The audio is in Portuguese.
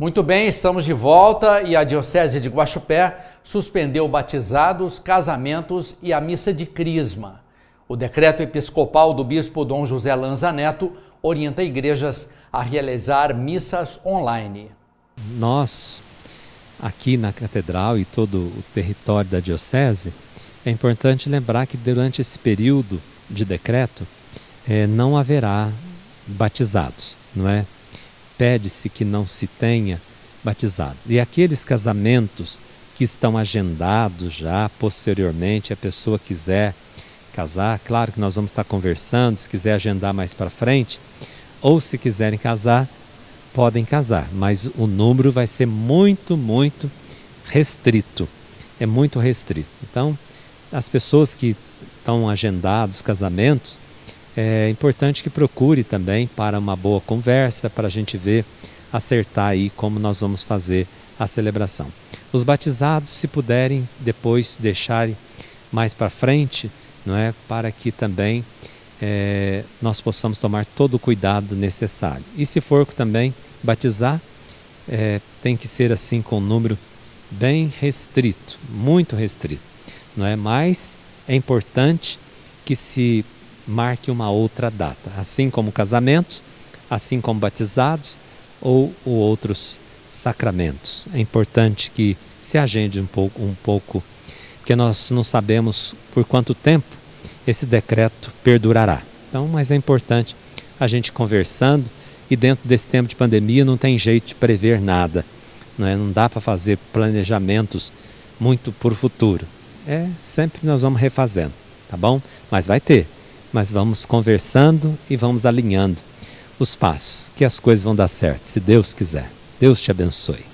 Muito bem, estamos de volta e a Diocese de Guaxupé suspendeu batizados, casamentos e a missa de crisma. O decreto episcopal do bispo Dom José Lanza Neto orienta igrejas a realizar missas online. Nós, aqui na catedral e todo o território da diocese, é importante lembrar que durante esse período de decreto é, não haverá batizados, não é? Pede-se que não se tenha batizados. E aqueles casamentos que estão agendados já posteriormente, a pessoa quiser casar, claro que nós vamos estar conversando, se quiser agendar mais para frente, ou se quiserem casar, podem casar, mas o número vai ser muito, muito restrito. É muito restrito. Então, as pessoas que estão agendados casamentos, é importante que procure também para uma boa conversa, para a gente ver, acertar aí como nós vamos fazer a celebração. Os batizados, se puderem depois deixarem mais para frente, não é, para que também é, nós possamos tomar todo o cuidado necessário. E se for também batizar, é, tem que ser assim com um número bem restrito, muito restrito, não é? Mas é importante que se marque uma outra data, assim como casamentos, assim como batizados ou, ou outros sacramentos. É importante que se agende um pouco, um pouco, porque nós não sabemos por quanto tempo esse decreto perdurará. Então, mas é importante a gente conversando e dentro desse tempo de pandemia não tem jeito de prever nada, não, é? não dá para fazer planejamentos muito por futuro. É sempre nós vamos refazendo, tá bom? Mas vai ter mas vamos conversando e vamos alinhando os passos, que as coisas vão dar certo, se Deus quiser. Deus te abençoe.